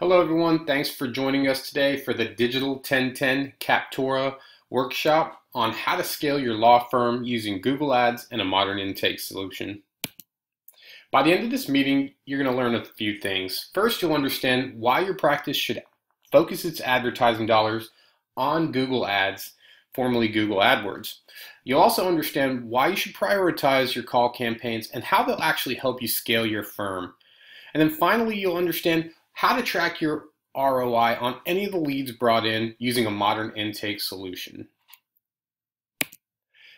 Hello everyone, thanks for joining us today for the Digital 1010 Captorra workshop on how to scale your law firm using Google Ads and a modern intake solution. By the end of this meeting, you're going to learn a few things. First, you'll understand why your practice should focus its advertising dollars on Google Ads, formerly Google AdWords. You'll also understand why you should prioritize your call campaigns and how they'll actually help you scale your firm. And then finally, you'll understand how to track your ROI on any of the leads brought in using a modern intake solution.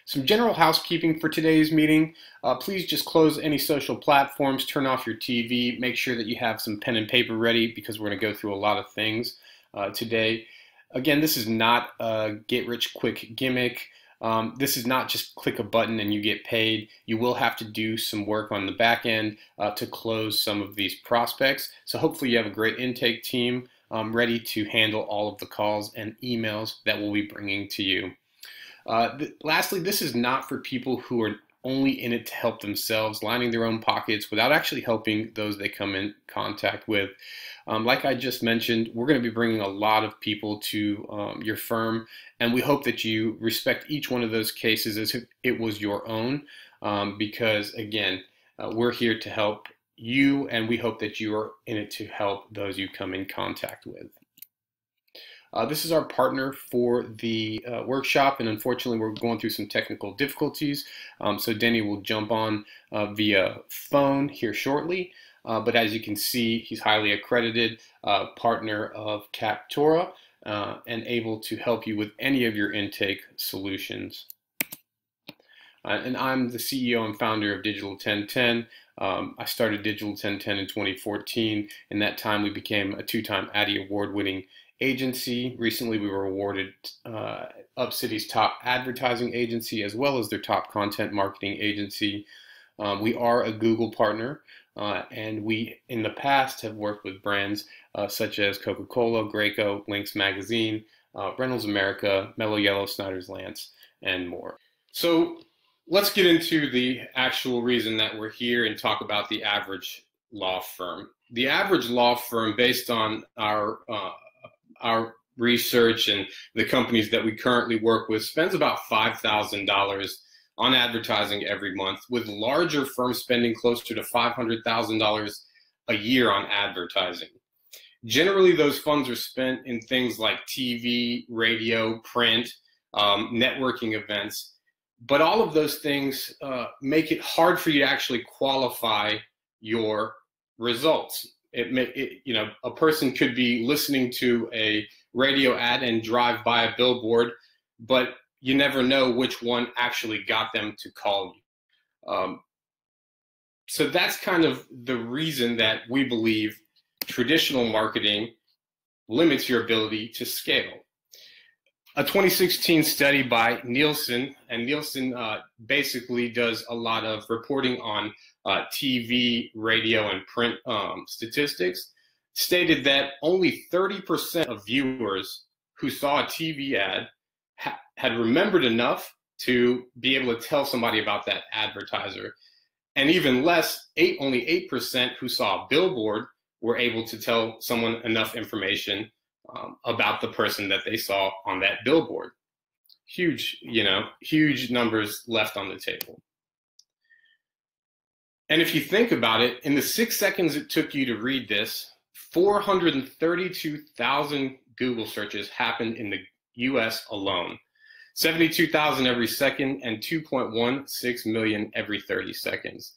Some general housekeeping for today's meeting. Uh, please just close any social platforms, turn off your TV, make sure that you have some pen and paper ready because we're going to go through a lot of things uh, today. Again, this is not a get rich quick gimmick. Um, this is not just click a button and you get paid. You will have to do some work on the back end uh, to close some of these prospects. So hopefully you have a great intake team um, ready to handle all of the calls and emails that we'll be bringing to you. Uh, th lastly, this is not for people who are only in it to help themselves, lining their own pockets without actually helping those they come in contact with. Um, like I just mentioned, we're going to be bringing a lot of people to um, your firm, and we hope that you respect each one of those cases as if it was your own, um, because again, uh, we're here to help you, and we hope that you are in it to help those you come in contact with. Uh, this is our partner for the uh, workshop, and unfortunately, we're going through some technical difficulties. Um, so Denny will jump on uh, via phone here shortly. Uh, but as you can see, he's highly accredited uh, partner of Captorra uh, and able to help you with any of your intake solutions. and I'm the CEO and founder of Digital 1010. Um, I started Digital 1010 in 2014. In that time, we became a two-time Addy Award-winning agency. Recently, we were awarded uh, UpCity's top advertising agency as well as their top content marketing agency. Um, we are a Google partner, uh, and we, in the past, have worked with brands uh, such as Coca Cola, Graco, Lynx Magazine, uh, Reynolds America, Mellow Yellow, Snyder's Lance, and more. So, let's get into the actual reason that we're here and talk about the average law firm. The average law firm, based on our uh, our research and the companies that we currently work with spends about $5,000 on advertising every month, with larger firms spending closer to $500,000 a year on advertising. Generally, those funds are spent in things like TV, radio, print, um, networking events. But all of those things uh, make it hard for you to actually qualify your results it may it, you know a person could be listening to a radio ad and drive by a billboard but you never know which one actually got them to call you. Um, so that's kind of the reason that we believe traditional marketing limits your ability to scale. A 2016 study by Nielsen, and Nielsen uh, basically does a lot of reporting on uh, TV, radio, and print um, statistics, stated that only 30% of viewers who saw a TV ad ha had remembered enough to be able to tell somebody about that advertiser. And even less, eight, only 8% who saw a billboard were able to tell someone enough information um, about the person that they saw on that billboard. Huge, you know, huge numbers left on the table. And if you think about it, in the six seconds it took you to read this, 432,000 Google searches happened in the US alone. 72,000 every second and 2.16 million every 30 seconds.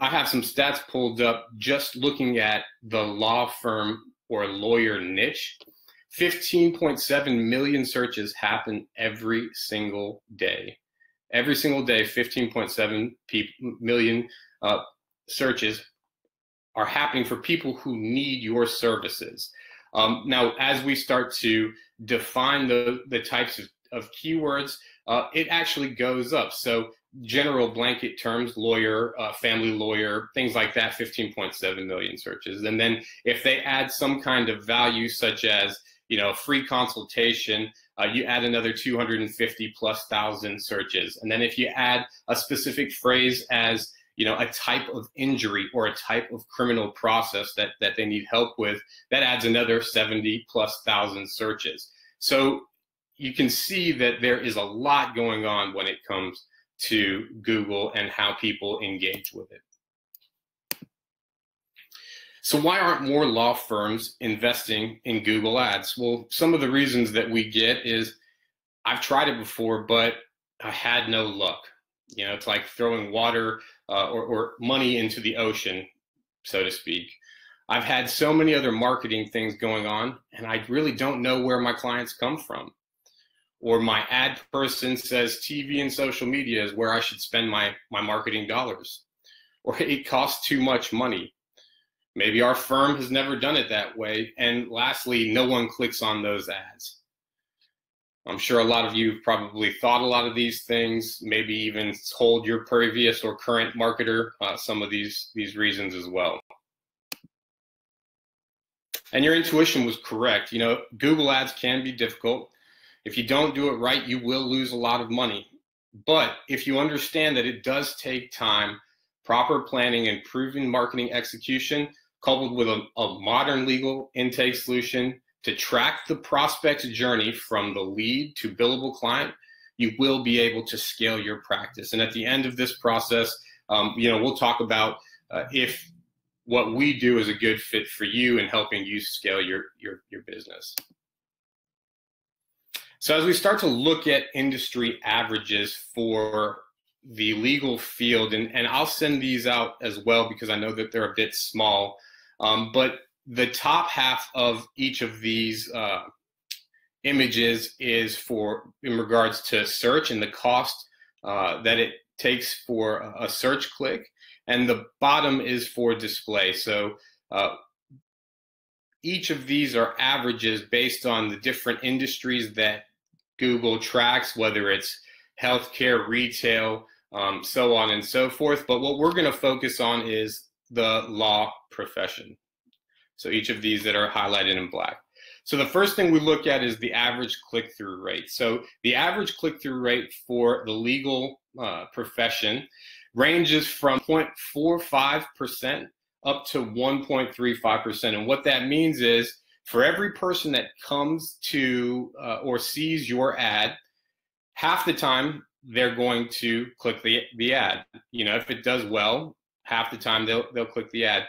I have some stats pulled up just looking at the law firm or lawyer niche. 15.7 million searches happen every single day. Every single day, 15.7 million uh, searches are happening for people who need your services. Um, now, as we start to define the, the types of, of keywords, uh, it actually goes up. So general blanket terms, lawyer, uh, family lawyer, things like that, 15.7 million searches. And then if they add some kind of value, such as you know, free consultation, uh, you add another 250 plus thousand searches. And then if you add a specific phrase as you know, a type of injury or a type of criminal process that, that they need help with, that adds another 70 plus thousand searches. So you can see that there is a lot going on when it comes to Google and how people engage with it. So why aren't more law firms investing in Google Ads? Well, some of the reasons that we get is I've tried it before, but I had no luck. You know, it's like throwing water uh, or, or money into the ocean, so to speak. I've had so many other marketing things going on, and I really don't know where my clients come from. Or my ad person says TV and social media is where I should spend my, my marketing dollars. Or it costs too much money. Maybe our firm has never done it that way. And lastly, no one clicks on those ads. I'm sure a lot of you probably thought a lot of these things, maybe even told your previous or current marketer uh, some of these, these reasons as well. And your intuition was correct. You know, Google Ads can be difficult. If you don't do it right, you will lose a lot of money. But if you understand that it does take time, proper planning, and proven marketing execution, coupled with a, a modern legal intake solution to track the prospect's journey from the lead to billable client, you will be able to scale your practice. And at the end of this process, um, you know, we'll talk about uh, if what we do is a good fit for you in helping you scale your, your, your business. So as we start to look at industry averages for the legal field, and, and I'll send these out as well because I know that they're a bit small, um, but the top half of each of these uh, images is for in regards to search and the cost uh, that it takes for a search click, and the bottom is for display. So uh, each of these are averages based on the different industries that Google tracks, whether it's healthcare, retail, um, so on and so forth. But what we're going to focus on is the law profession. So each of these that are highlighted in black. So the first thing we look at is the average click-through rate. So the average click-through rate for the legal uh, profession ranges from 0.45% up to 1.35%. And what that means is for every person that comes to uh, or sees your ad, half the time they're going to click the, the ad. You know, if it does well, half the time they'll, they'll click the ad.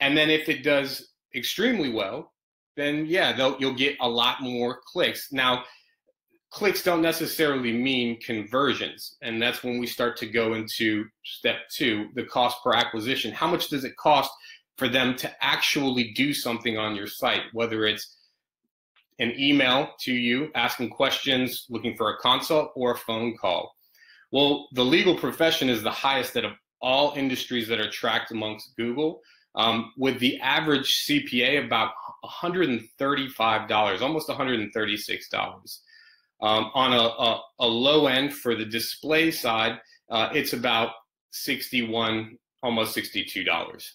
And then if it does extremely well, then yeah, they'll you'll get a lot more clicks. Now, clicks don't necessarily mean conversions, and that's when we start to go into step two, the cost per acquisition. How much does it cost for them to actually do something on your site, whether it's an email to you asking questions, looking for a consult, or a phone call? Well, the legal profession is the highest out of all industries that are tracked amongst Google um, with the average CPA about $135, almost $136. Um, on a, a, a, low end for the display side, uh, it's about 61, almost $62.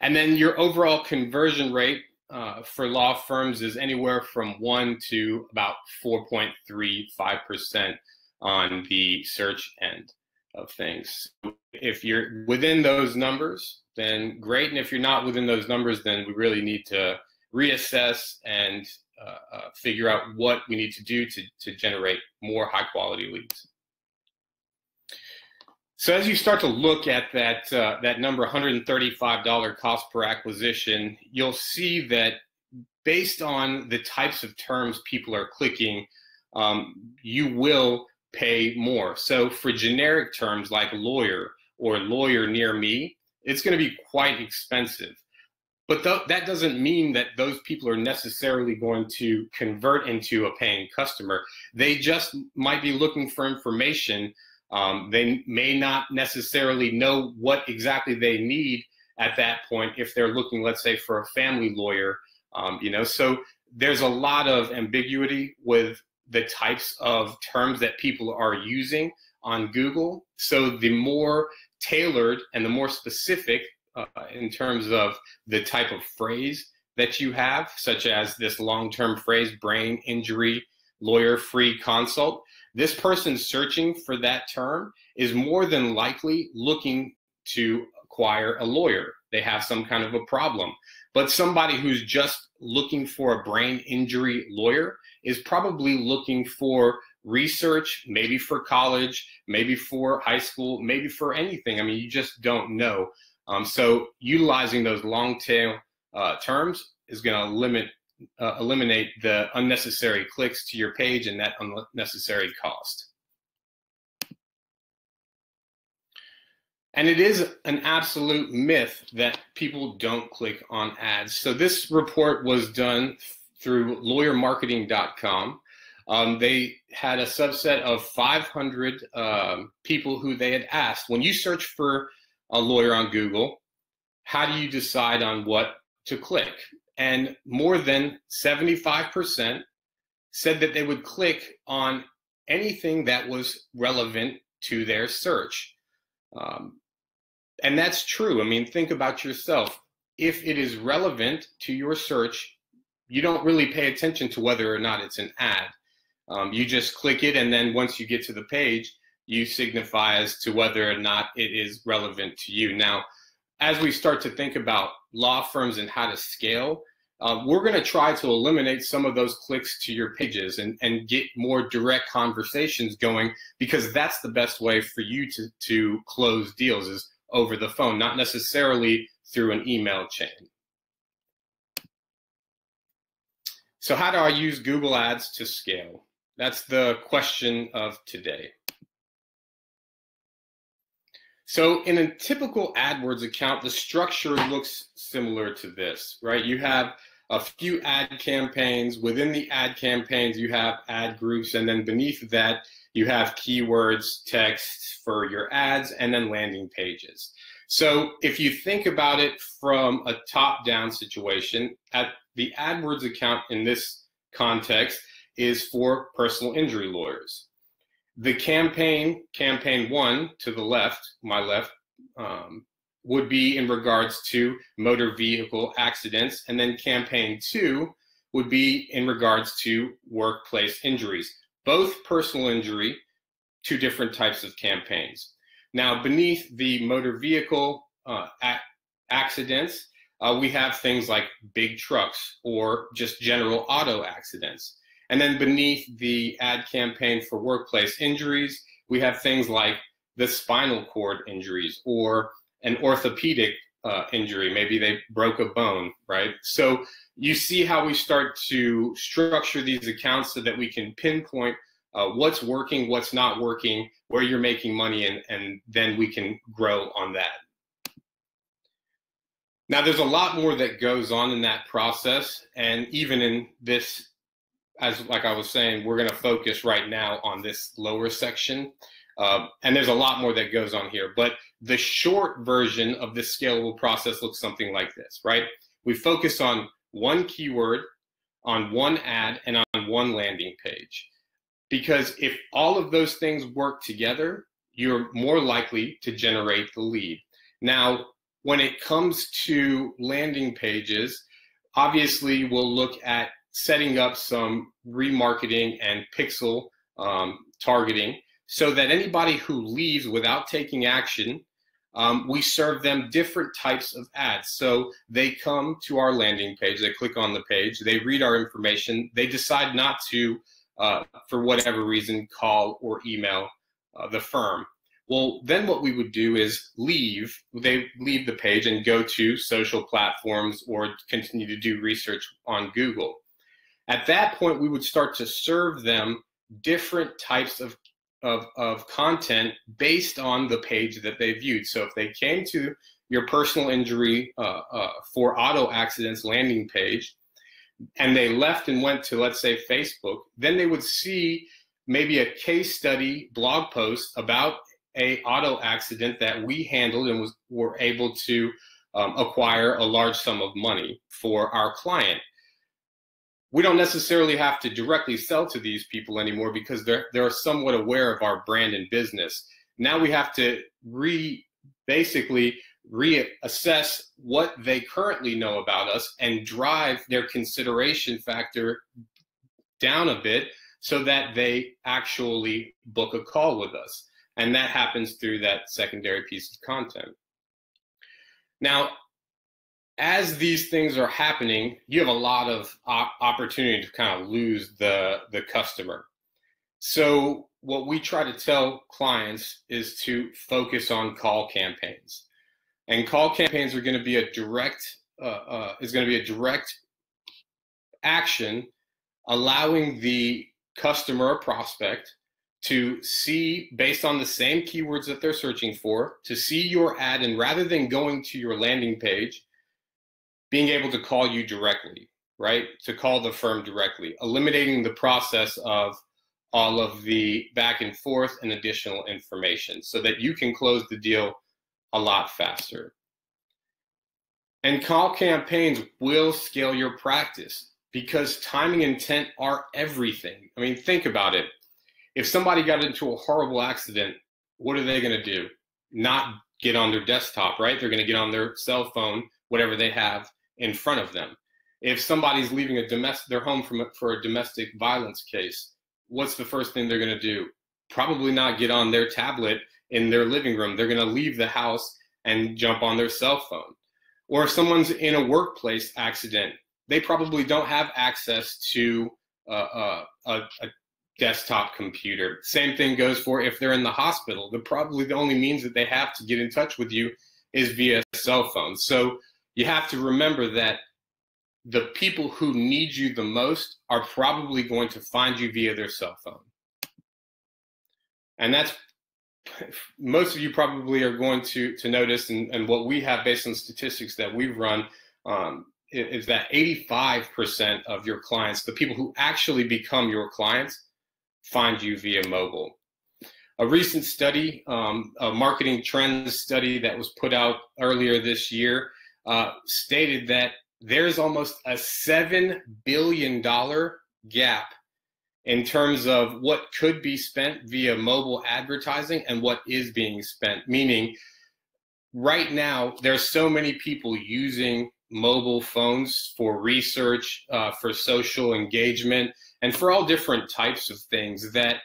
And then your overall conversion rate uh, for law firms is anywhere from 1 to about 4.35% on the search end of things. If you're within those numbers, then great. And if you're not within those numbers, then we really need to reassess and uh, uh, figure out what we need to do to, to generate more high quality leads. So as you start to look at that uh, that number, $135 cost per acquisition, you'll see that based on the types of terms people are clicking, um, you will pay more. So for generic terms like lawyer or lawyer near me, it's going to be quite expensive. But th- that doesn't mean that those people are necessarily going to convert into a paying customer. They just might be looking for information. Um, they may not necessarily know what exactly they need at that point if they're looking, let's say, for a family lawyer. Um, you know, so there's a lot of ambiguity with the types of terms that people are using on Google. So the more tailored and the more specific uh, in terms of the type of phrase that you have, such as this long term phrase, brain injury lawyer free consult, this person searching for that term is more than likely looking to acquire a lawyer. They have some kind of a problem. But somebody who's just looking for a brain injury lawyer is probably looking for research, maybe for college, maybe for high school, maybe for anything. I mean, you just don't know. Um, so utilizing those long tail uh, terms is going to limit uh, eliminate the unnecessary clicks to your page and that unnecessary cost. And it is an absolute myth that people don't click on ads. So this report was done through lawyermarketing.com. Um, they had a subset of 500 um, people who they had asked, when you search for a lawyer on Google, how do you decide on what to click? And more than 75% said that they would click on anything that was relevant to their search. Um, and that's true. I mean, think about yourself. If it is relevant to your search, you don't really pay attention to whether or not it's an ad. Um, you just click it, and then once you get to the page, you signify as to whether or not it is relevant to you. Now, as we start to think about law firms and how to scale, uh, we're going to try to eliminate some of those clicks to your pages and, and get more direct conversations going because that's the best way for you to, to close deals is over the phone, not necessarily through an email chain. So how do I use Google Ads to scale? That's the question of today. So in a typical AdWords account, the structure looks similar to this, right? You have a few ad campaigns. Within the ad campaigns, you have ad groups, and then beneath that, you have keywords, text for your ads, and then landing pages. So if you think about it from a top-down situation, at the AdWords account in this context is for personal injury lawyers. The campaign, campaign one to the left, my left, um, would be in regards to motor vehicle accidents, and then campaign two would be in regards to workplace injuries both personal injury, two different types of campaigns. Now, beneath the motor vehicle uh, accidents, uh, we have things like big trucks or just general auto accidents. And then beneath the ad campaign for workplace injuries, we have things like the spinal cord injuries or an orthopedic uh, injury. Maybe they broke a bone, right? So you see how we start to structure these accounts so that we can pinpoint uh, what's working, what's not working, where you're making money, and, and then we can grow on that. Now, there's a lot more that goes on in that process. And even in this, as like I was saying, we're going to focus right now on this lower section. Uh, and there's a lot more that goes on here. But the short version of this scalable process looks something like this, right? We focus on one keyword, on one ad, and on one landing page. Because if all of those things work together, you're more likely to generate the lead. Now, when it comes to landing pages, obviously we'll look at setting up some remarketing and pixel um, targeting so that anybody who leaves without taking action um, we serve them different types of ads. So they come to our landing page, they click on the page, they read our information, they decide not to, uh, for whatever reason, call or email uh, the firm. Well, then what we would do is leave, they leave the page and go to social platforms or continue to do research on Google. At that point, we would start to serve them different types of of, of content based on the page that they viewed. So if they came to your personal injury uh, uh, for auto accidents landing page and they left and went to, let's say, Facebook, then they would see maybe a case study blog post about a auto accident that we handled and was were able to um, acquire a large sum of money for our client we don't necessarily have to directly sell to these people anymore because they're they're somewhat aware of our brand and business. Now we have to re basically reassess what they currently know about us and drive their consideration factor down a bit so that they actually book a call with us. And that happens through that secondary piece of content. Now, as these things are happening, you have a lot of opportunity to kind of lose the, the customer. So, what we try to tell clients is to focus on call campaigns. And call campaigns are going to be a direct, uh, uh, is going to be a direct action allowing the customer or prospect to see based on the same keywords that they're searching for to see your ad and rather than going to your landing page being able to call you directly right to call the firm directly eliminating the process of all of the back and forth and additional information so that you can close the deal a lot faster and call campaigns will scale your practice because timing and intent are everything. I mean, think about it. If somebody got into a horrible accident, what are they going to do? Not get on their desktop, right? They're going to get on their cell phone, whatever they have in front of them. If somebody's leaving a domestic their home from for a domestic violence case, what's the first thing they're going to do? Probably not get on their tablet in their living room. They're going to leave the house and jump on their cell phone. Or if someone's in a workplace accident, they probably don't have access to uh, uh, a, a, desktop computer. Same thing goes for if they're in the hospital. The probably the only means that they have to get in touch with you is via cell phone. So you have to remember that the people who need you the most are probably going to find you via their cell phone. And that's most of you probably are going to to notice, and, and what we have based on statistics that we've run, um, is that 85% of your clients, the people who actually become your clients, find you via mobile. A recent study, um, a marketing trends study that was put out earlier this year, uh, stated that there's almost a $7 billion gap in terms of what could be spent via mobile advertising and what is being spent. Meaning, right now, there's so many people using mobile phones for research, uh, for social engagement, and for all different types of things that,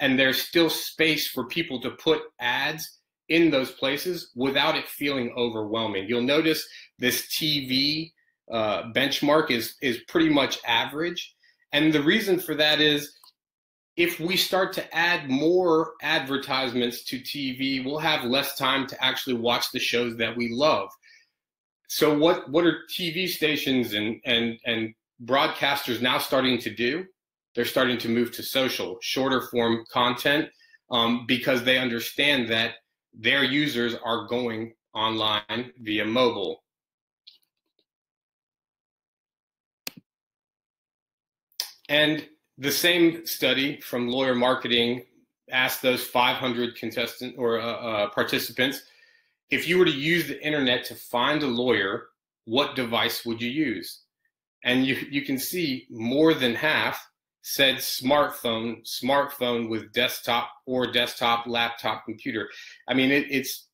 and there's still space for people to put ads in those places without it feeling overwhelming. You'll notice this TV uh, benchmark is is pretty much average and the reason for that is if we start to add more advertisements to TV, we'll have less time to actually watch the shows that we love. So what what are TV stations and and and broadcasters now starting to do? They're starting to move to social, shorter form content um, because they understand that their users are going online via mobile. And the same study from Lawyer Marketing asked those 500 contestant or uh, uh, participants, if you were to use the internet to find a lawyer, what device would you use? And you, you can see more than half said smartphone, smartphone with desktop or desktop laptop computer. I mean, it, it's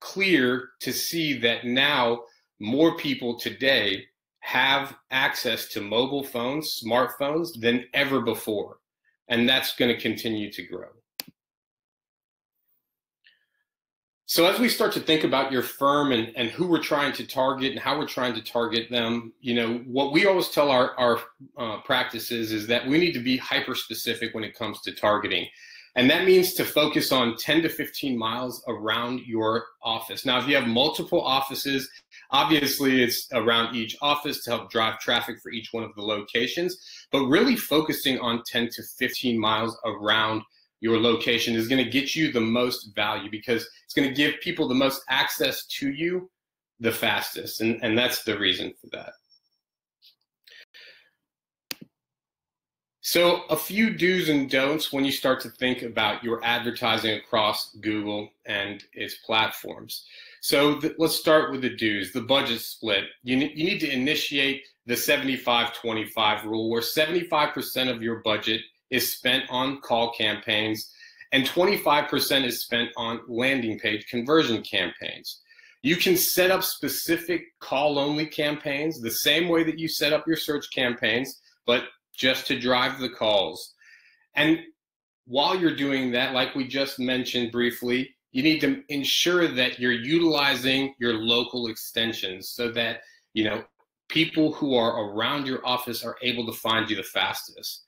clear to see that now more people today have access to mobile phones, smartphones than ever before. And that's going to continue to grow. So as we start to think about your firm and, and who we're trying to target and how we're trying to target them, you know, what we always tell our, our uh, practices is that we need to be hyper specific when it comes to targeting. And that means to focus on 10 to 15 miles around your office. Now, if you have multiple offices, obviously it's around each office to help drive traffic for each one of the locations, but really focusing on 10 to 15 miles around your location is going to get you the most value because it's going to give people the most access to you the fastest. And, and that's the reason for that. So, a few do's and don'ts when you start to think about your advertising across Google and its platforms. So, let's start with the do's the budget split. You, you need to initiate the 75 25 rule, where 75% of your budget is spent on call campaigns and 25% is spent on landing page conversion campaigns. You can set up specific call only campaigns the same way that you set up your search campaigns, but just to drive the calls. And while you're doing that, like we just mentioned briefly, you need to ensure that you're utilizing your local extensions so that, you know, people who are around your office are able to find you the fastest.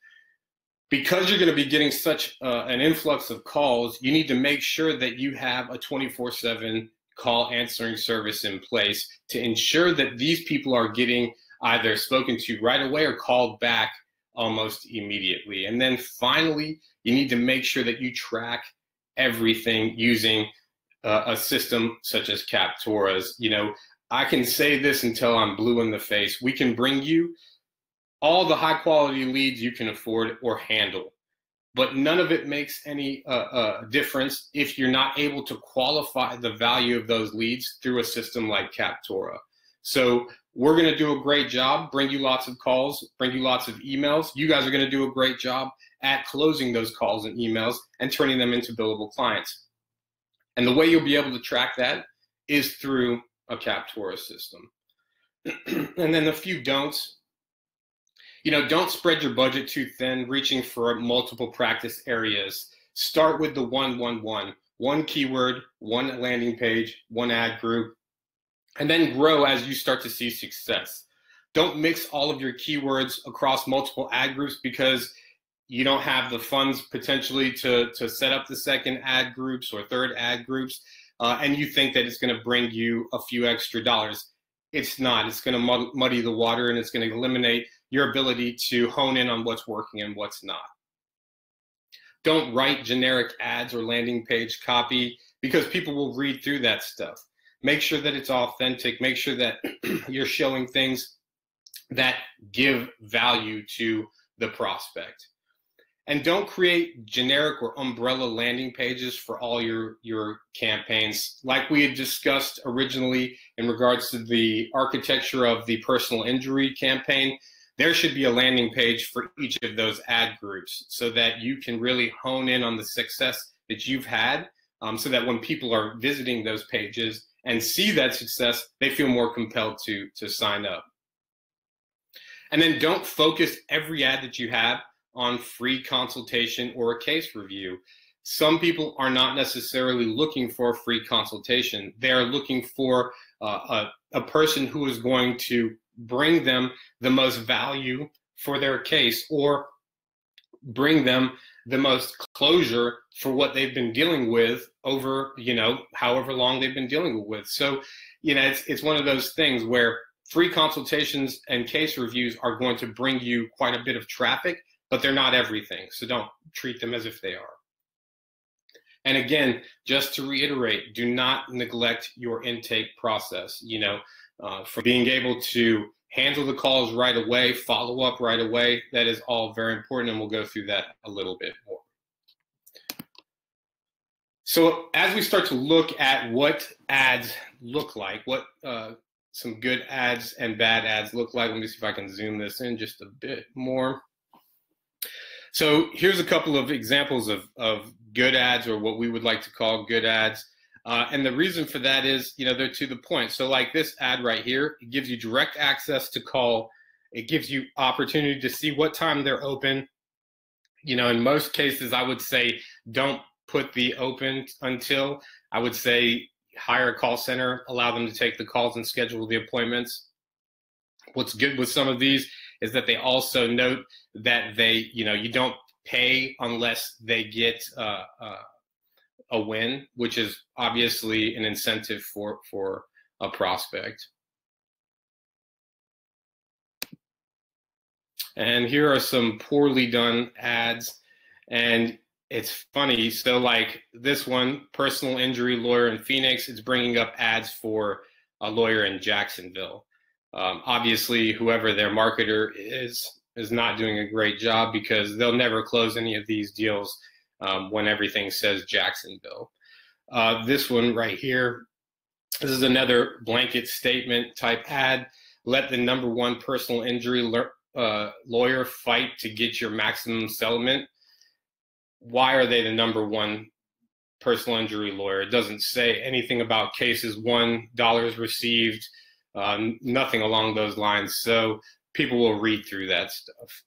Because you're going to be getting such uh, an influx of calls, you need to make sure that you have a 24 7 call answering service in place to ensure that these people are getting either spoken to right away or called back almost immediately. And then finally, you need to make sure that you track everything using uh, a system such as Captorra's. You know, I can say this until I'm blue in the face. We can bring you all the high quality leads you can afford or handle. But none of it makes any uh, uh, difference if you're not able to qualify the value of those leads through a system like Captorra. So we're going to do a great job, bring you lots of calls, bring you lots of emails. You guys are going to do a great job at closing those calls and emails and turning them into billable clients. And the way you'll be able to track that is through a Captorra system. and then a few don'ts. You know, don't spread your budget too thin, reaching for multiple practice areas. Start with the one, one, one. One keyword, one landing page, one ad group, and then grow as you start to see success. Don't mix all of your keywords across multiple ad groups because you don't have the funds potentially to, to set up the second ad groups or third ad groups, uh, and you think that it's going to bring you a few extra dollars. It's not. It's going to muddy the water and it's going to eliminate your ability to hone in on what's working and what's not. Don't write generic ads or landing page copy because people will read through that stuff. Make sure that it's authentic. Make sure that you're showing things that give value to the prospect. And don't create generic or umbrella landing pages for all your your campaigns. Like we had discussed originally in regards to the architecture of the personal injury campaign there should be a landing page for each of those ad groups so that you can really hone in on the success that you've had um, so that when people are visiting those pages and see that success, they feel more compelled to to sign up. And then don't focus every ad that you have on free consultation or a case review. Some people are not necessarily looking for a free consultation. They're looking for uh, a, a person who is going to bring them the most value for their case or bring them the most closure for what they've been dealing with over you know however long they've been dealing with. So you know it's, it's one of those things where free consultations and case reviews are going to bring you quite a bit of traffic but they're not everything so don't treat them as if they are. And again just to reiterate do not neglect your intake process you know uh, for being able to handle the calls right away, follow up right away. That is all very important, and we'll go through that a little bit more. So as we start to look at what ads look like, what uh, some good ads and bad ads look like, let me see if I can zoom this in just a bit more. So here's a couple of examples of, of good ads or what we would like to call good ads. Uh, and the reason for that is, you know, they're to the point. So, like this ad right here, it gives you direct access to call. It gives you opportunity to see what time they're open. You know, in most cases, I would say don't put the open until. I would say hire a call center, allow them to take the calls and schedule the appointments. What's good with some of these is that they also note that they, you know, you don't pay unless they get uh, uh, a win, which is obviously an incentive for for a prospect. And here are some poorly done ads. And it's funny. So, like this one, personal injury lawyer in Phoenix, it's bringing up ads for a lawyer in Jacksonville. Um, obviously, whoever their marketer is is not doing a great job because they'll never close any of these deals um, when everything says Jacksonville. Uh, this one right here, this is another blanket statement type ad. Let the number one personal injury uh, lawyer fight to get your maximum settlement. Why are they the number one personal injury lawyer? It doesn't say anything about cases won, dollars received, uh, nothing along those lines. So people will read through that stuff.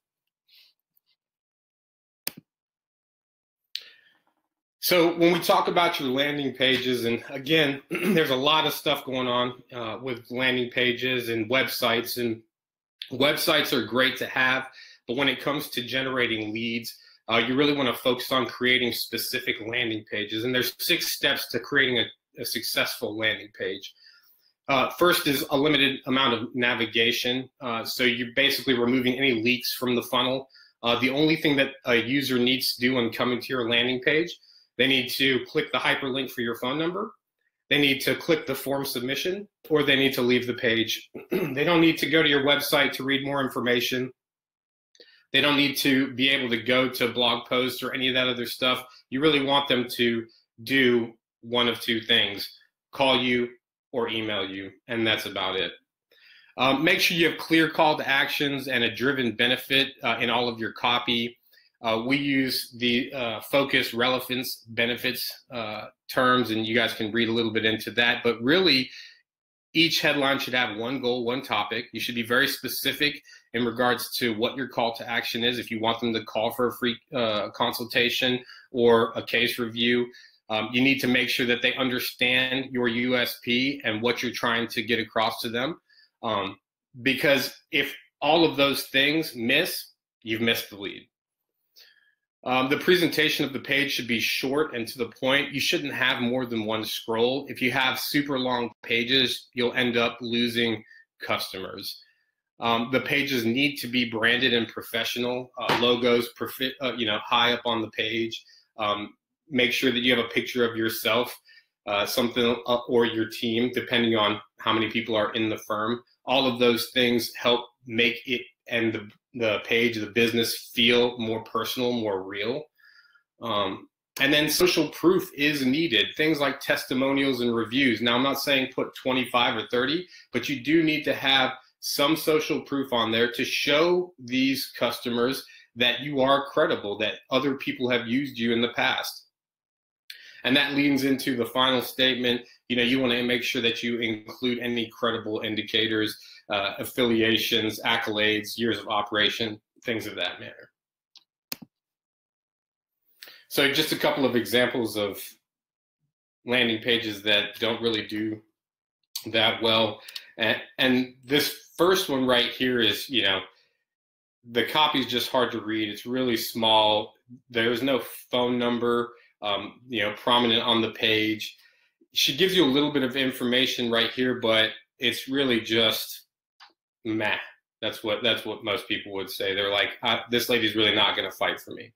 So when we talk about your landing pages, and again, there's a lot of stuff going on uh, with landing pages and websites, and websites are great to have, but when it comes to generating leads, uh, you really want to focus on creating specific landing pages. And there's six steps to creating a, a successful landing page. Uh, first is a limited amount of navigation. Uh, so you're basically removing any leaks from the funnel. Uh, the only thing that a user needs to do when coming to your landing page they need to click the hyperlink for your phone number. They need to click the form submission, or they need to leave the page. they don't need to go to your website to read more information. They don't need to be able to go to blog posts or any of that other stuff. You really want them to do one of two things call you or email you, and that's about it. Um, make sure you have clear call to actions and a driven benefit uh, in all of your copy. Uh, we use the uh, focus, relevance, benefits uh, terms, and you guys can read a little bit into that. But really, each headline should have one goal, one topic. You should be very specific in regards to what your call to action is. If you want them to call for a free uh, consultation or a case review, um, you need to make sure that they understand your USP and what you're trying to get across to them. Um, because if all of those things miss, you've missed the lead. Um, the presentation of the page should be short and to the point. You shouldn't have more than one scroll. If you have super long pages, you'll end up losing customers. Um, the pages need to be branded and professional. Uh, logos, profi- uh, you know, high up on the page. Um, make sure that you have a picture of yourself, uh, something uh, or your team, depending on how many people are in the firm. All of those things help make it and the the page, the business feel more personal, more real. Um, and then social proof is needed. Things like testimonials and reviews. Now, I'm not saying put 25 or 30, but you do need to have some social proof on there to show these customers that you are credible, that other people have used you in the past. And that leads into the final statement. You know, you want to make sure that you include any credible indicators uh, affiliations, accolades, years of operation, things of that manner. So just a couple of examples of landing pages that don't really do that well. And, and this first one right here is, you know, the copy is just hard to read. It's really small. There's no phone number, um, you know, prominent on the page. She gives you a little bit of information right here, but it's really just meh. That's what that's what most people would say. They're like, this lady's really not going to fight for me.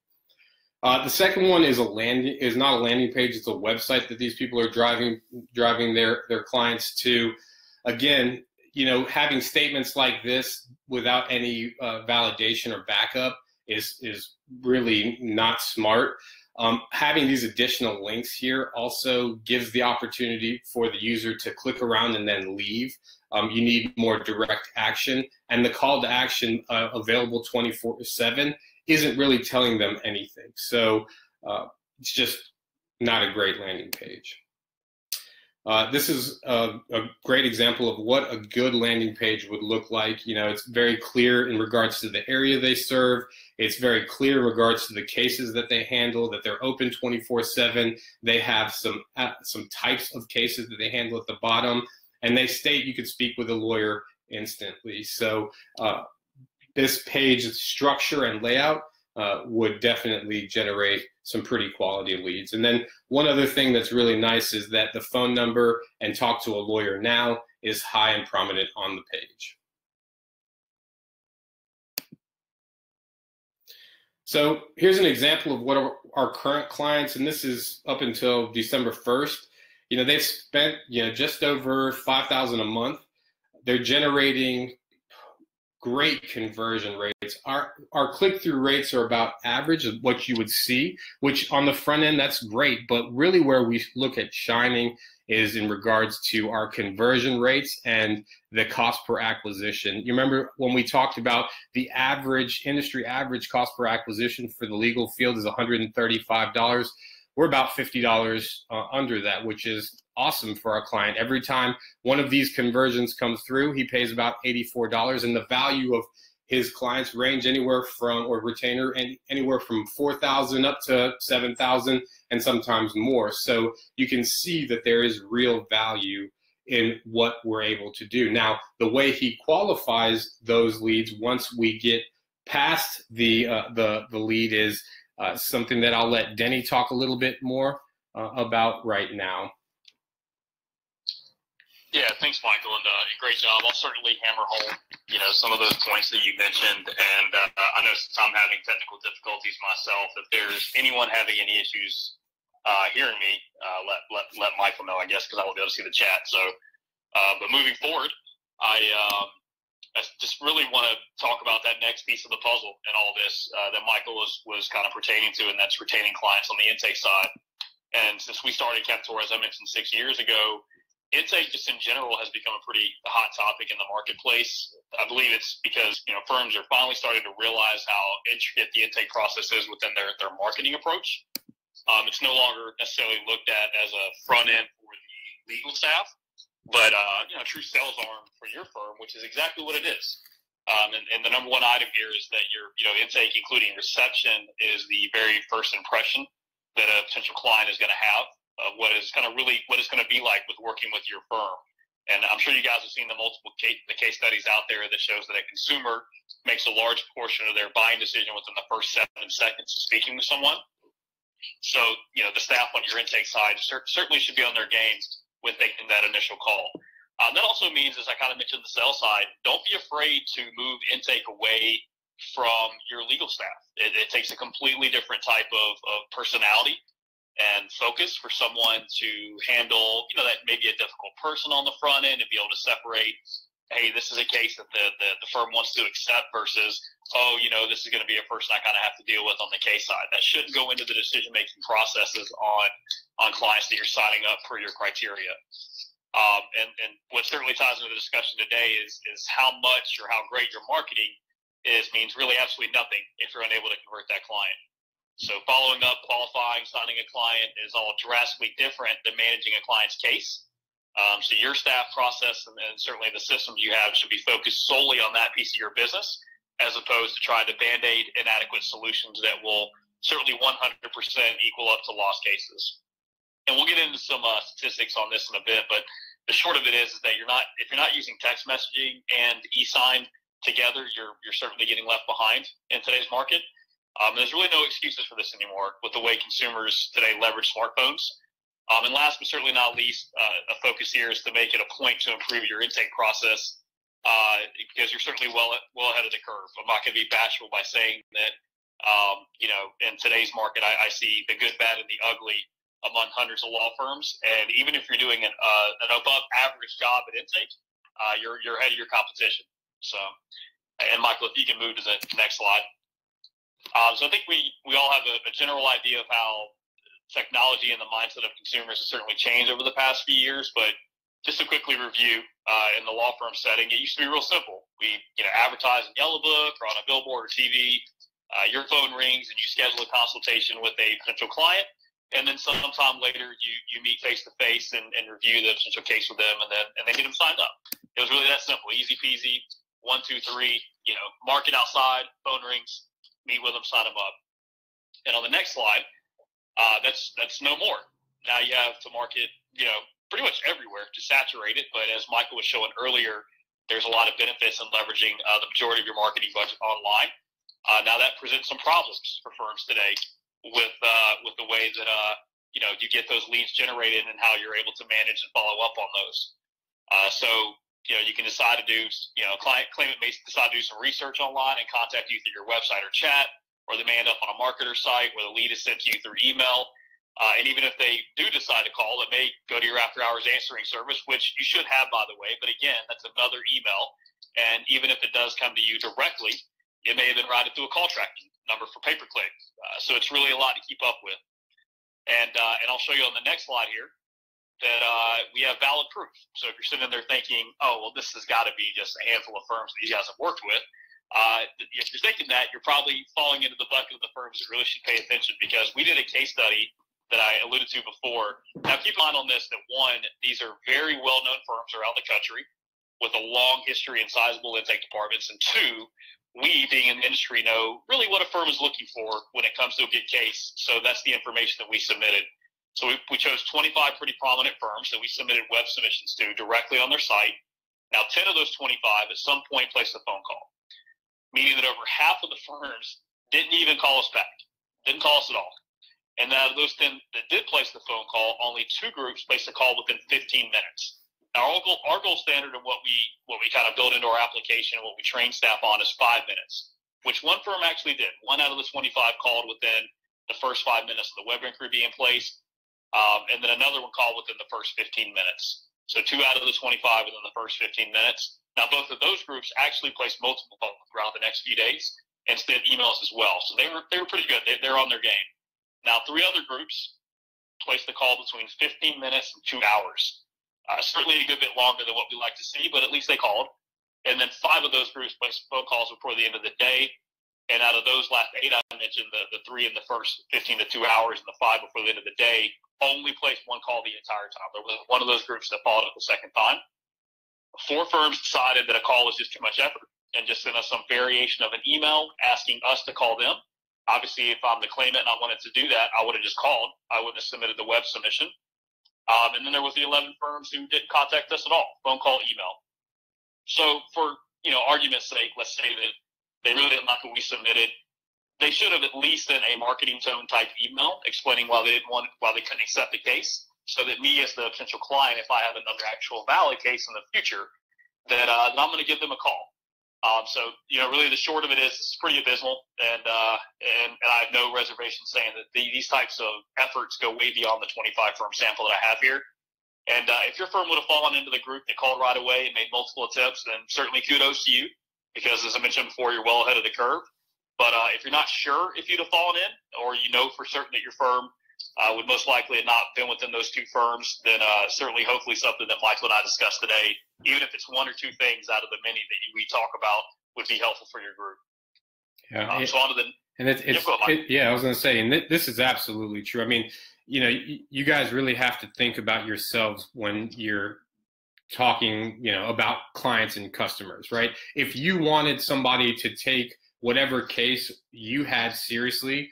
Uh, the second one is a landing is not a landing page. It's a website that these people are driving driving their their clients to. Again, you know, having statements like this without any uh, validation or backup is is really not smart. Um, having these additional links here also gives the opportunity for the user to click around and then leave. Um, you need more direct action, and the call to action uh, available 24 7 isn't really telling them anything. So uh, it's just not a great landing page. Uh, this is a, a, great example of what a good landing page would look like. You know, it's very clear in regards to the area they serve. It's very clear in regards to the cases that they handle, that they're open 24/7. They have some uh, some types of cases that they handle at the bottom, and they state you could speak with a lawyer instantly. So uh, this page structure and layout uh, would definitely generate some pretty quality leads. And then one other thing that's really nice is that the phone number and talk to a lawyer now is high and prominent on the page. So here's an example of what our, current clients, and this is up until December 1st, you know, they've spent, you know, just over 5,000 a month. They're generating great conversion rates. Our our click through rates are about average of what you would see, which on the front end that's great, but really where we look at shining is in regards to our conversion rates and the cost per acquisition. You remember when we talked about the average industry average cost per acquisition for the legal field is $135. We're about $50 uh, under that, which is awesome for our client. Every time one of these conversions comes through, he pays about $84. And the value of his clients range anywhere from or retainer and anywhere from 4,000 up to 7,000 and sometimes more. So you can see that there is real value in what we're able to do. Now, the way he qualifies those leads once we get past the uh, the the lead is uh, something that I'll let Denny talk a little bit more uh, about right now. Yeah, thanks, Michael, and uh, great job. I'll certainly hammer home, you know, some of those points that you mentioned. And uh, I know since I'm having technical difficulties myself, if there's anyone having any issues uh, hearing me, uh, let, let let Michael know, I guess, because I won't be able to see the chat. So, uh, but moving forward, I, um, I just really want to talk about that next piece of the puzzle and all this uh, that Michael was was kind of pertaining to, and that's retaining clients on the intake side. And since we started Captorra, as I mentioned six years ago, intake just in general has become a pretty hot topic in the marketplace. I believe it's because you know firms are finally starting to realize how intricate the intake process is within their their marketing approach. Um, it's no longer necessarily looked at as a front end for the legal staff, but uh, you know, a true sales arm for your firm, which is exactly what it is. Um, and, and, the number one item here is that your you know intake, including reception, is the very first impression that a potential client is going to have of what is kind of really what it's going to be like with working with your firm. And I'm sure you guys have seen the multiple case, the case studies out there that shows that a consumer makes a large portion of their buying decision within the first seven seconds of speaking with someone. So, you know, the staff on your intake side certainly should be on their game with making that initial call. Um, that also means, as I kind of mentioned, the sales side, don't be afraid to move intake away from your legal staff. It, it takes a completely different type of, of personality and focus for someone to handle, you know, that maybe a difficult person on the front end and be able to separate, hey, this is a case that the, the, the firm wants to accept versus, oh, you know, this is going to be a person I kind of have to deal with on the case side. That shouldn't go into the decision making processes on on clients that you're signing up for your criteria. Um, and, and what certainly ties into the discussion today is is how much or how great your marketing is means really absolutely nothing if you're unable to convert that client. So following up, qualifying, signing a client is all drastically different than managing a client's case. Um, so your staff process and, and, certainly the systems you have should be focused solely on that piece of your business, as opposed to trying to band-aid inadequate solutions that will certainly 100% equal up to lost cases. And we'll get into some uh, statistics on this in a bit, but the short of it is, is that you're not if you're not using text messaging and e-sign together, you're you're certainly getting left behind in today's market. Um, there's really no excuses for this anymore with the way consumers today leverage smartphones. Um, and last but certainly not least, uh, a focus here is to make it a point to improve your intake process uh, because you're certainly well well ahead of the curve. I'm not going to be bashful by saying that. Um, you know, in today's market, I, I, see the good, bad, and the ugly among hundreds of law firms. And even if you're doing an, uh, an above average job at intake, uh, you're you're ahead of your competition. So, and Michael, if you can move to the next slide. Um, so I think we, we all have a, a, general idea of how technology and the mindset of consumers has certainly changed over the past few years. But just to quickly review, uh, in the law firm setting, it used to be real simple. We you know advertise in Yellow Book or on a billboard or TV. Uh, your phone rings and you schedule a consultation with a potential client, and then sometime later you you meet face to face and review the potential case with them, and then and then get them signed up. It was really that simple, easy peasy. One, two, three. You know, market outside, phone rings, meet with them, sign them up. And on the next slide, uh, that's that's no more. Now you have to market, you know, pretty much everywhere to saturate it. But as Michael was showing earlier, there's a lot of benefits in leveraging uh, the majority of your marketing budget online. Uh, now that presents some problems for firms today with uh, with the way that uh, you know you get those leads generated and how you're able to manage and follow up on those. Uh, so you know, you can decide to do, you know, client claimant may decide to do some research online and contact you through your website or chat, or they may end up on a marketer site where the lead is sent to you through email. Uh, and even if they do decide to call, it may go to your after hours answering service, which you should have, by the way. But again, that's another email. And even if it does come to you directly, it may have been routed through a call tracking number for pay per click. Uh, so it's really a lot to keep up with. And, uh, and I'll show you on the next slide here that uh, we have valid proof. So if you're sitting there thinking, oh, well, this has got to be just a handful of firms that these guys have worked with, uh, if you're thinking that, you're probably falling into the bucket of the firms that really should pay attention because we did a case study that I alluded to before. Now, keep in mind on this that one, these are very well known firms around the country with a long history and sizable intake departments, and two, we, being in the industry, know really what a firm is looking for when it comes to a good case. So that's the information that we submitted. So we, we chose 25 pretty prominent firms that we submitted web submissions to directly on their site. Now, 10 of those 25 at some point placed a phone call, meaning that over half of the firms didn't even call us back, didn't call us at all. And out of those 10 that did place the phone call, only two groups placed a call within 15 minutes. Now, our goal, our goal standard and what we what we kind of build into our application and what we train staff on is five minutes, which one firm actually did. One out of the 25 called within the first five minutes of the web inquiry being placed, um, and then another one called within the first 15 minutes. So two out of the 25 within the first 15 minutes. Now, both of those groups actually placed multiple calls throughout the next few days and sent emails as well. So they were they were pretty good. They, they're on their game. Now, three other groups placed the call between 15 minutes and two hours. Uh, certainly a good bit longer than what we like to see, but at least they called. And then five of those groups placed phone calls before the end of the day. And out of those last eight I mentioned, the, the three in the first 15 to two hours and the five before the end of the day only placed one call the entire time. There was one of those groups that followed up the second time. Four firms decided that a call was just too much effort and just sent us some variation of an email asking us to call them. Obviously, if I'm the claimant and I wanted to do that, I would have just called. I wouldn't have submitted the web submission. Um, and then there was the 11 firms who didn't contact us at all, phone call, email. So for, you know, argument's sake, let's say that they really didn't like what we submitted. They should have at least sent a marketing tone type email explaining why they didn't want, why they couldn't accept the case so that me as the potential client, if I have another actual valid case in the future, that, uh, I'm going to give them a call. Um, so, you know, really the short of it is it's pretty abysmal. And, uh, and, and I have no reservation saying that the, these types of efforts go way beyond the 25 firm sample that I have here. And uh, if your firm would have fallen into the group that called right away and made multiple attempts, then certainly kudos to you because, as I mentioned before, you're well ahead of the curve. But uh, if you're not sure if you'd have fallen in, or you know for certain that your firm uh, would most likely have not been within those two firms, then uh, certainly, hopefully, something that Michael and I discussed today, even if it's one or two things out of the many that we talk about, would be helpful for your group. Yeah. Um, it, so on to the. And it's, it's yeah, it, yeah, I was going to say, and th- this is absolutely true. I mean, you know, you, you guys really have to think about yourselves when you're talking, you know, about clients and customers, right? If you wanted somebody to take whatever case you had seriously,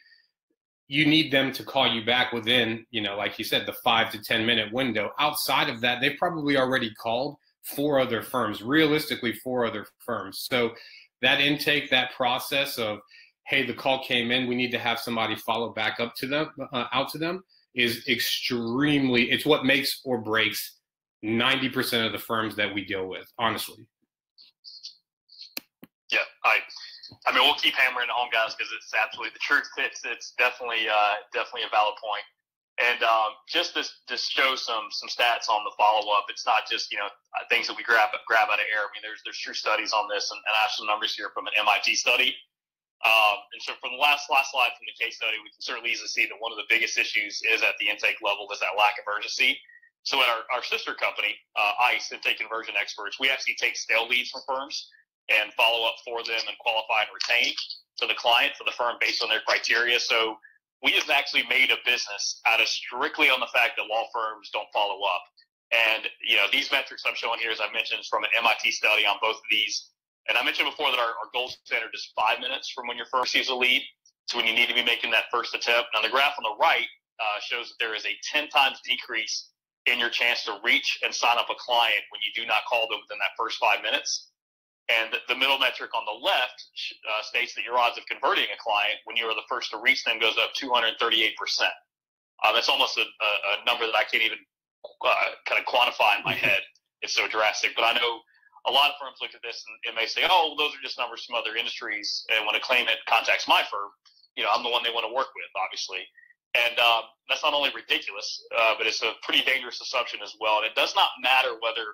you need them to call you back within, you know, like you said, the five to 10 minute window. Outside of that, they've probably already called four other firms, realistically, four other firms. So that intake, that process of, hey, the call came in, we need to have somebody follow back up to them, uh, out to them, is extremely, it's what makes or breaks 90% of the firms that we deal with, honestly. Yeah, I I mean, we'll keep hammering home, guys, because it's absolutely the truth. It's it's definitely uh, definitely a valid point. And um, just to just show some some stats on the follow up, it's not just you know things that we grab grab out of air. I mean, there's there's true studies on this, and, and I have some numbers here from an MIT study. Um, and so from the last last slide from the case study, we can certainly easily see that one of the biggest issues is at the intake level is that lack of urgency. So at our, our sister company, uh, ICE, Intake Conversion Experts, we actually take stale leads from firms and follow up for them and qualify and retain to the client for the firm based on their criteria. So we have actually made a business out of strictly on the fact that law firms don't follow up. And you know these metrics I'm showing here, as I mentioned, is from an MIT study on both of these. And I mentioned before that our, our gold standard is five minutes from when your firm receives a lead to when you need to be making that first attempt. Now the graph on the right uh, shows that there is a 10 times decrease in your chance to reach and sign up a client when you do not call them within that first five minutes. And the middle metric on the left uh, states that your odds of converting a client when you are the first to reach them goes up 238%. Uh, that's almost a, a, number that I can't even uh, kind of quantify in my head. It's so drastic. But I know a lot of firms look at this and, and may say, oh, those are just numbers from other industries. And when a claimant contacts my firm, you know, I'm the one they want to work with, obviously. And um, that's not only ridiculous, uh, but it's a pretty dangerous assumption as well. And it does not matter whether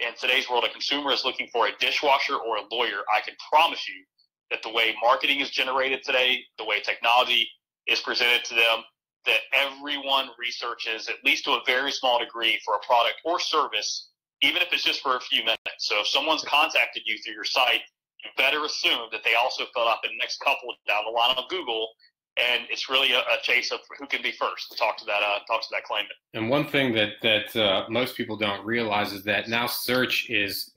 in today's world, a consumer is looking for a dishwasher or a lawyer, I can promise you that the way marketing is generated today, the way technology is presented to them, that everyone researches at least to a very small degree for a product or service, even if it's just for a few minutes. So if someone's contacted you through your site, you better assume that they also filled out the next couple down the line on Google and it's really a, a, chase of who can be first to talk to that uh, talk to that claimant. And one thing that that uh, most people don't realize is that now search is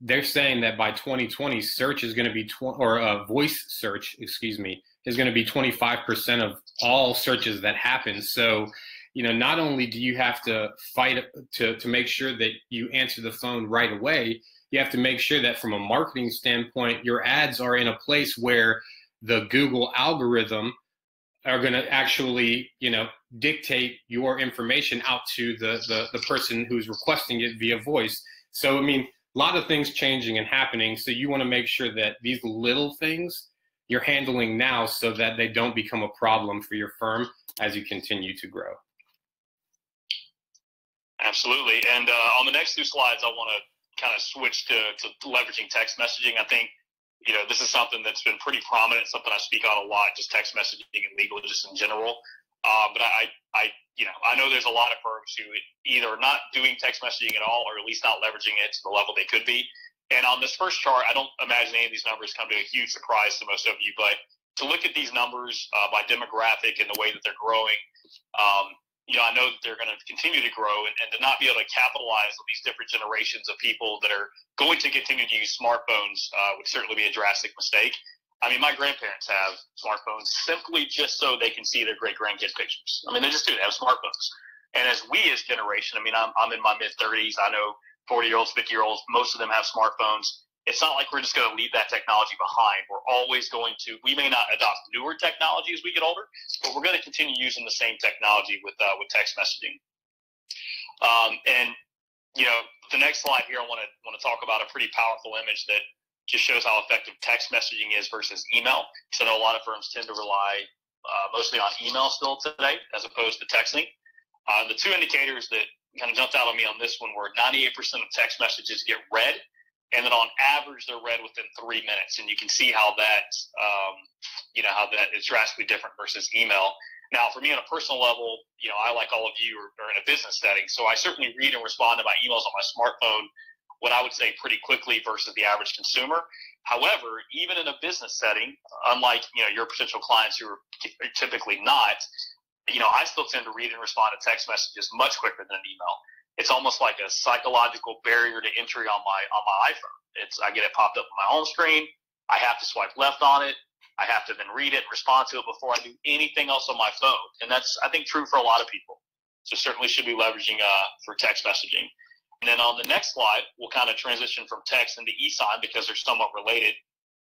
they're saying that by 2020, search is going to be tw- or uh, voice search, excuse me, is going to be 25% of all searches that happen. So, you know, not only do you have to fight to to make sure that you answer the phone right away, you have to make sure that from a marketing standpoint, your ads are in a place where the Google algorithm are going to actually, you know, dictate your information out to the, the the person who's requesting it via voice. So, I mean, a lot of things changing and happening. So you want to make sure that these little things you're handling now so that they don't become a problem for your firm as you continue to grow. Absolutely. And uh, on the next two slides, I want to kind of switch to, to leveraging text messaging. I think, you know, this is something that's been pretty prominent, something I speak on a lot, just text messaging and legal just in general. Uh, but I, I, you know, I know there's a lot of firms who either are not doing text messaging at all, or at least not leveraging it to the level they could be. And on this first chart, I don't imagine any of these numbers come to a huge surprise to most of you, but to look at these numbers uh, by demographic and the way that they're growing, um, you know, I know that they're going to continue to grow and, and to not be able to capitalize on these different generations of people that are going to continue to use smartphones uh, would certainly be a drastic mistake. I mean, my grandparents have smartphones simply just so they can see their great grandkids' pictures. I mean, they just do. They have smartphones. And as we as generation, I mean, I'm, I'm in my mid 30s. I know 40 year olds, 50 year olds, most of them have smartphones it's not like we're just going to leave that technology behind. We're always going to, we may not adopt newer technology as we get older, but we're going to continue using the same technology with, uh, with text messaging. Um, and, you know, the next slide here, I want to, want to talk about a pretty powerful image that just shows how effective text messaging is versus email. Because I know a lot of firms tend to rely uh, mostly on email still today as opposed to texting. Uh, the two indicators that kind of jumped out on me on this one were 98% of text messages get read and then on average they're read within three minutes. And you can see how that um, you know how that is drastically different versus email. Now for me on a personal level you know i like all of you are, are in a business setting. So i certainly read and respond to my emails on my smartphone what i would say pretty quickly versus the average consumer. However even in a business setting unlike you know your potential clients who are typically not you know i still tend to read and respond to text messages much quicker than an email it's almost like a psychological barrier to entry on my on my iPhone. It's I get it popped up on my home screen. I have to swipe left on it. I have to then read it, respond to it before I do anything else on my phone, and that's I think true for a lot of people. So certainly should be leveraging uh, for text messaging. And then on the next slide, we'll kind of transition from text into e-sign because they're somewhat related.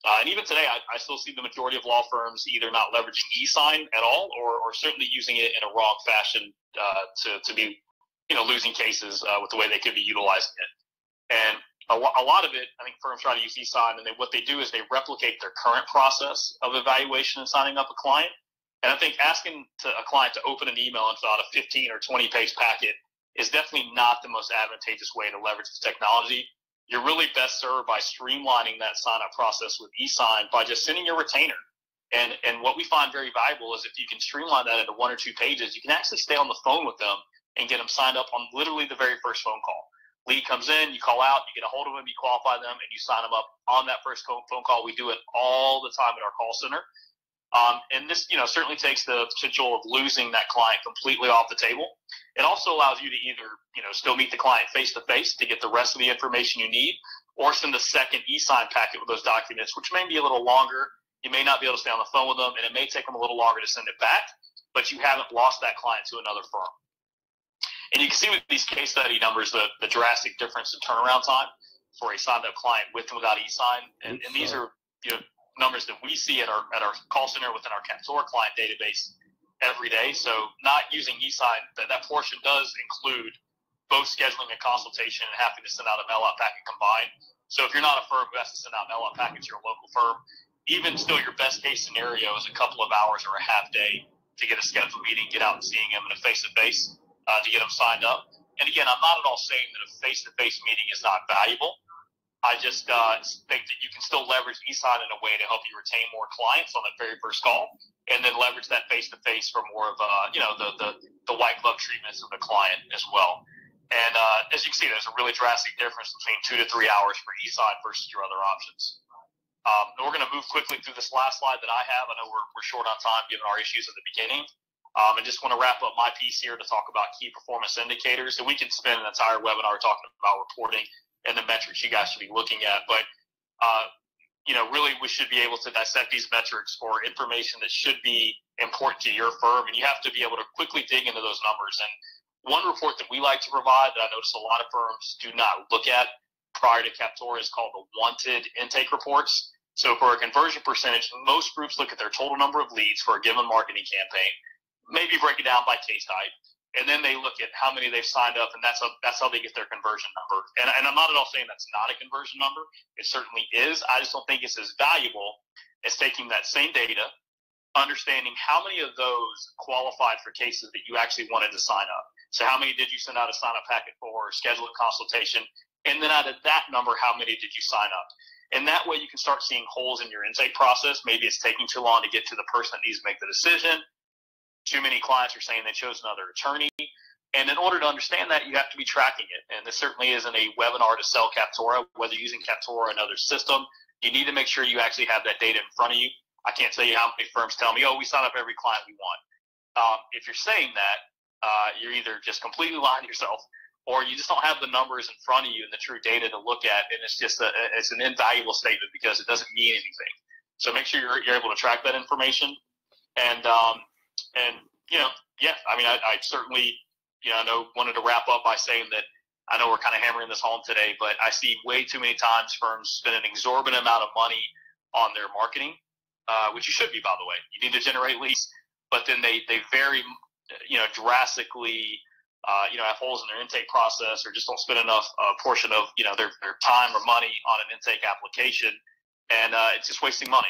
Uh, and even today, I, I, still see the majority of law firms either not leveraging e-sign at all, or, or certainly using it in a wrong fashion uh, to, to be you know, losing cases uh, with the way they could be utilizing it. And a, a lot of it, I think firms try to use e-sign, and they, what they do is they replicate their current process of evaluation and signing up a client. And I think asking to a client to open an email and fill out a 15 or 20 page packet is definitely not the most advantageous way to leverage the technology. You're really best served by streamlining that sign up process with e-sign by just sending your retainer. And, and what we find very valuable is if you can streamline that into one or two pages, you can actually stay on the phone with them and get them signed up on literally the very first phone call. Lead comes in, you call out, you get a hold of them, you qualify them, and you sign them up on that first phone call. We do it all the time at our call center. Um, and this, you know, certainly takes the potential of losing that client completely off the table. It also allows you to either, you know, still meet the client face to face to get the rest of the information you need, or send a second e-sign packet with those documents, which may be a little longer. You may not be able to stay on the phone with them, and it may take them a little longer to send it back, but you haven't lost that client to another firm. And you can see with these case study numbers the, the drastic difference in turnaround time for a signed up client with and without e-sign. And, and these are you know, numbers that we see at our at our call center within our Captorra client database every day. So not using e-sign, that, that portion does include both scheduling a consultation and having to send out a mail out packet combined. So if you're not a firm who has to send out mail out packets, you're a local firm, even still your best case scenario is a couple of hours or a half day to get a scheduled meeting, get out and seeing them in a face to face uh, to get them signed up. And again, I'm not at all saying that a face-to-face meeting is not valuable. I just uh, think that you can still leverage eSign in a way to help you retain more clients on that very first call, and then leverage that face-to-face for more of uh, you know the, the the white glove treatments of the client as well. And uh, as you can see, there's a really drastic difference between two to three hours for eSign versus your other options. Um, and we're going to move quickly through this last slide that I have. I know we're, we're short on time given our issues at the beginning. Um, and just want to wrap up my piece here to talk about key performance indicators. And we could spend an entire webinar talking about reporting and the metrics you guys should be looking at. But uh, you know, really, we should be able to dissect these metrics for information that should be important to your firm, and you have to be able to quickly dig into those numbers. And one report that we like to provide that I notice a lot of firms do not look at prior to Captorra is called the wanted intake reports. So for a conversion percentage, most groups look at their total number of leads for a given marketing campaign, maybe break it down by case type, and then they look at how many they've signed up, and that's a, that's how they get their conversion number. And, and I'm not at all saying that's not a conversion number. It certainly is. I just don't think it's as valuable as taking that same data, understanding how many of those qualified for cases that you actually wanted to sign up. So how many did you send out a sign up packet for, schedule a consultation, and then out of that number, how many did you sign up? And that way you can start seeing holes in your intake process. Maybe it's taking too long to get to the person that needs to make the decision. Too many clients are saying they chose another attorney. And in order to understand that, you have to be tracking it. And this certainly isn't a webinar to sell Captorra, whether using Captorra or another system. You need to make sure you actually have that data in front of you. I can't tell you how many firms tell me, oh, we sign up every client we want. Um, if you're saying that, uh, you're either just completely lying to yourself or you just don't have the numbers in front of you and the true data to look at, and it's just a, it's an invaluable statement because it doesn't mean anything. So make sure you're, you're able to track that information, and um, and you know, yeah, I mean, I, I certainly, you know, I know wanted to wrap up by saying that I know we're kind of hammering this home today, but I see way too many times firms spend an exorbitant amount of money on their marketing, uh, which you should be, by the way. You need to generate leads, but then they they very, you know, drastically uh, you know, have holes in their intake process or just don't spend enough uh, portion of, you know, their, their time or money on an intake application. And uh, it's just wasting money.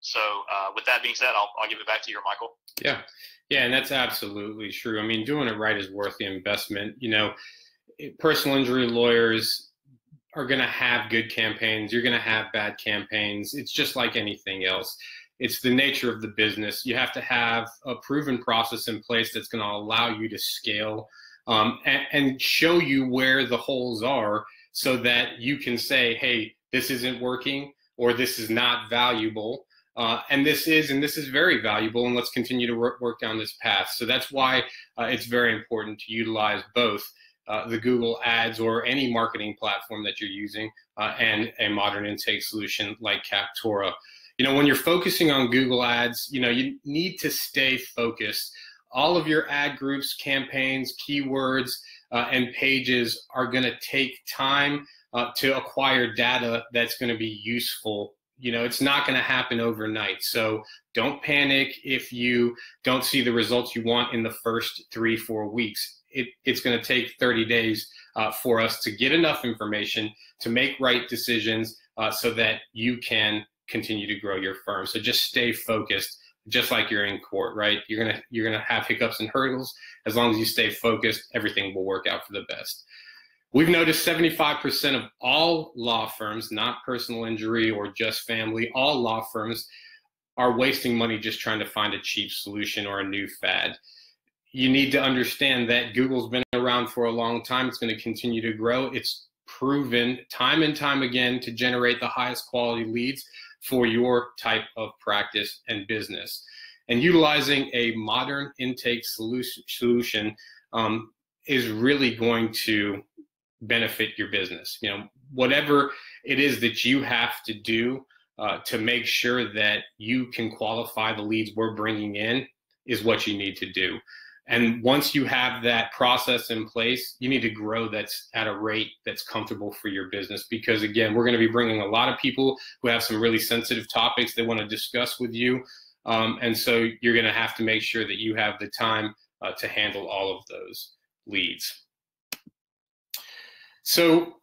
So uh, with that being said, I'll, I'll give it back to you, Michael. Yeah. Yeah. And that's absolutely true. I mean, doing it right is worth the investment. You know, personal injury lawyers are going to have good campaigns. You're going to have bad campaigns. It's just like anything else it's the nature of the business. You have to have a proven process in place that's going to allow you to scale um, and, and, show you where the holes are so that you can say, hey, this isn't working or this is not valuable. Uh, and this is, and this is very valuable, and let's continue to work, work down this path. So that's why uh, it's very important to utilize both uh, the Google Ads or any marketing platform that you're using uh, and a modern intake solution like Captorra you know, when you're focusing on Google Ads, you know, you need to stay focused. All of your ad groups, campaigns, keywords, uh, and pages are going to take time uh, to acquire data that's going to be useful. You know, it's not going to happen overnight. So don't panic if you don't see the results you want in the first three, four weeks. It, it's going to take 30 days uh, for us to get enough information to make right decisions uh, so that you can continue to grow your firm. So just stay focused, just like you're in court, right? You're gonna you're gonna have hiccups and hurdles. As long as you stay focused, everything will work out for the best. We've noticed 75% of all law firms, not personal injury or just family, all law firms are wasting money just trying to find a cheap solution or a new fad. You need to understand that Google's been around for a long time. It's going to continue to grow. It's proven time and time again to generate the highest quality leads for your type of practice and business. And utilizing a modern intake solution, um, is really going to benefit your business. You know, whatever it is that you have to do uh, to make sure that you can qualify the leads we're bringing in is what you need to do. And once you have that process in place, you need to grow that's at a rate that's comfortable for your business. Because again, we're going to be bringing a lot of people who have some really sensitive topics they want to discuss with you. Um, and so you're going to have to make sure that you have the time uh, to handle all of those leads. So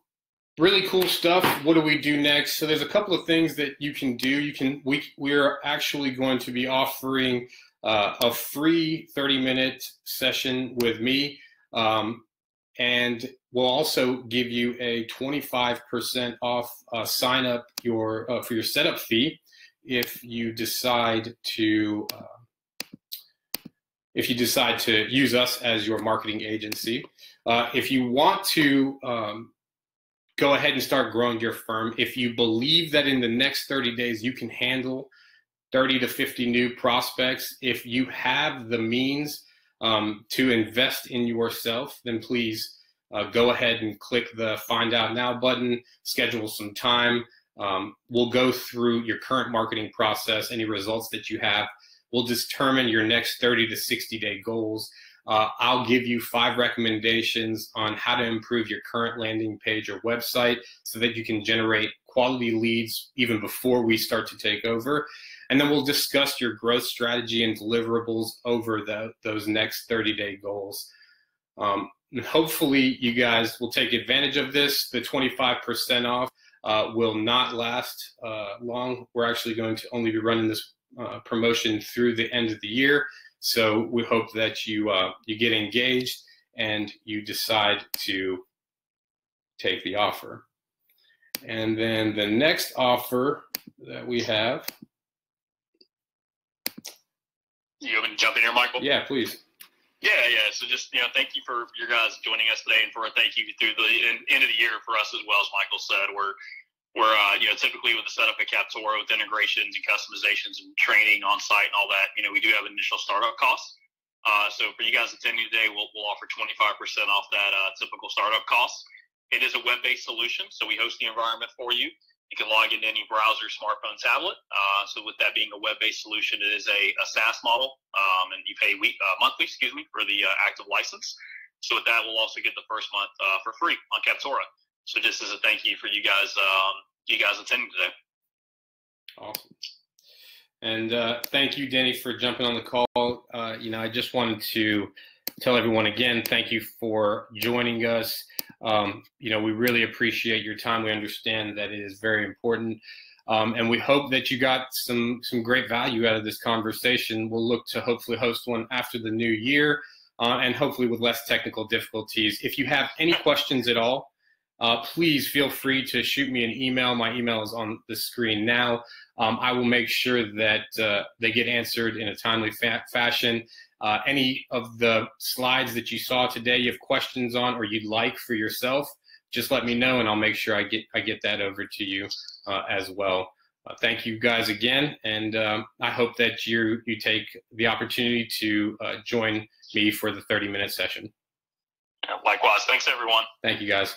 really cool stuff. What do we do next? So there's a couple of things that you can do. You can we we're actually going to be offering uh, a free 30 minute session with me. Um, and we'll also give you a 25% off uh, sign up your uh, for your setup fee if you decide to uh, if you decide to use us as your marketing agency. Uh, if you want to um, go ahead and start growing your firm, if you believe that in the next 30 days you can handle 30 to 50 new prospects. If you have the means um, to invest in yourself, then please uh, go ahead and click the Find Out Now button, schedule some time. Um, we'll go through your current marketing process, any results that you have. We'll determine your next 30 to 60 day goals. Uh, I'll give you five recommendations on how to improve your current landing page or website so that you can generate quality leads even before we start to take over. And then we'll discuss your growth strategy and deliverables over the, those next 30 day goals. Um, hopefully, you guys will take advantage of this. The 25% off uh, will not last uh, long. We're actually going to only be running this uh, promotion through the end of the year. So we hope that you uh, you get engaged and you decide to take the offer. And then the next offer that we have. You want to jump in here, Michael? Yeah, please. Yeah, yeah. So just you know, thank you for your guys joining us today, and for a thank you through the end of the year for us as well as Michael said. We're we're uh, you know typically with the setup at Captorra with integrations and customizations and training on site and all that, you know we do have initial startup costs. Uh, so for you guys attending today, we'll, we'll offer 25% off that uh, typical startup cost. It is a web-based solution, so we host the environment for you. You can log into any browser, smartphone, tablet. Uh, so with that being a web-based solution, it is a, a SaaS model, um, and you pay week, uh, monthly, excuse me, for the uh, active license. So with that, we'll also get the first month for free on Captorra. So just as a thank you for you guys, um, you guys attending today. Awesome. And uh, thank you, Denny, for jumping on the call. Uh, you know, I just wanted to tell everyone again, thank you for joining us. Um, you know, we really appreciate your time. We understand that it is very important. Um, and we hope that you got some some great value out of this conversation. We'll look to hopefully host one after the new year, uh, and hopefully with less technical difficulties. If you have any questions at all, uh, please feel free to shoot me an email. My email is on the screen now. Um, I will make sure that uh, they get answered in a timely fa- fashion. Uh, any of the slides that you saw today, you have questions on or you'd like for yourself, just let me know, and I'll make sure I get I get that over to you uh, as well. Uh, thank you guys again, and um, I hope that you you take the opportunity to uh, join me for the 30 minute session. Likewise, thanks everyone. Thank you guys.